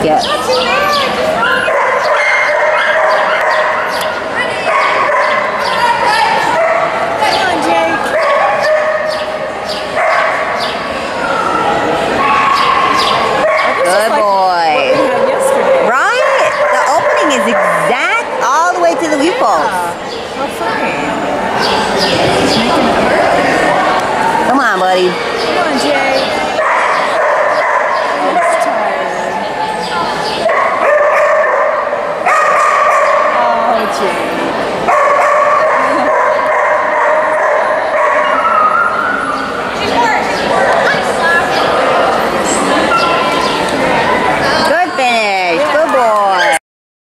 Not too bad. Just roll it. Come on, Good boy. We had yesterday. Right? The opening is exact all the way to the wheat balls. How funny. Making it work. Come on, buddy. Come on, Jake. Russell.